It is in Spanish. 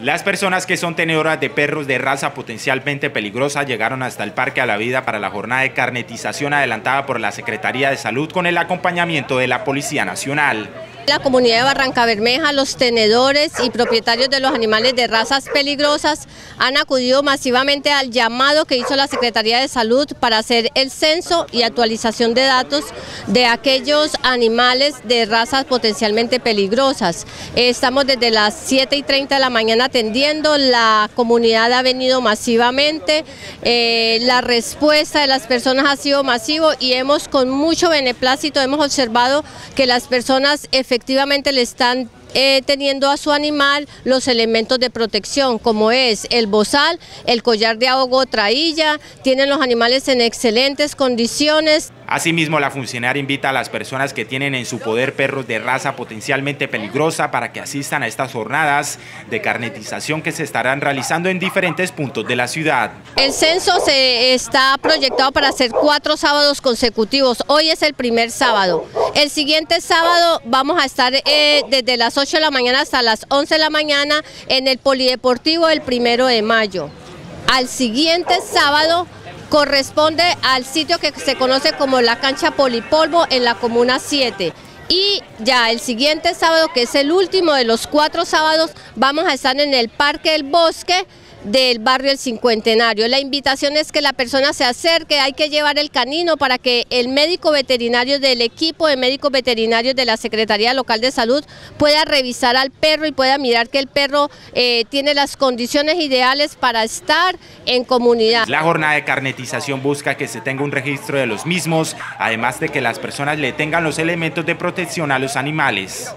Las personas que son tenedoras de perros de raza potencialmente peligrosa llegaron hasta el Parque a la Vida para la jornada de carnetización adelantada por la Secretaría de Salud con el acompañamiento de la Policía Nacional. La comunidad de Barranca Bermeja, los tenedores y propietarios de los animales de razas peligrosas han acudido masivamente al llamado que hizo la Secretaría de Salud para hacer el censo y actualización de datos de aquellos animales de razas potencialmente peligrosas. Estamos desde las 7 y 30 de la mañana atendiendo, la comunidad ha venido masivamente, eh, la respuesta de las personas ha sido masivo y hemos con mucho beneplácito hemos observado que las personas efectivamente efectivamente le están eh, teniendo a su animal los elementos de protección, como es el bozal, el collar de ahogo trailla, tienen los animales en excelentes condiciones. Asimismo, la funcionaria invita a las personas que tienen en su poder perros de raza potencialmente peligrosa para que asistan a estas jornadas de carnetización que se estarán realizando en diferentes puntos de la ciudad. El censo se está proyectado para hacer cuatro sábados consecutivos. Hoy es el primer sábado. El siguiente sábado vamos a estar eh, desde las 8 de la mañana hasta las 11 de la mañana en el Polideportivo el primero de mayo. Al siguiente sábado corresponde al sitio que se conoce como la cancha Polipolvo en la Comuna 7. Y ya el siguiente sábado, que es el último de los cuatro sábados, vamos a estar en el Parque del Bosque, del barrio El Cincuentenario. La invitación es que la persona se acerque, hay que llevar el canino para que el médico veterinario del equipo de médicos veterinarios de la Secretaría Local de Salud pueda revisar al perro y pueda mirar que el perro eh, tiene las condiciones ideales para estar en comunidad. La jornada de carnetización busca que se tenga un registro de los mismos, además de que las personas le tengan los elementos de protección a los animales.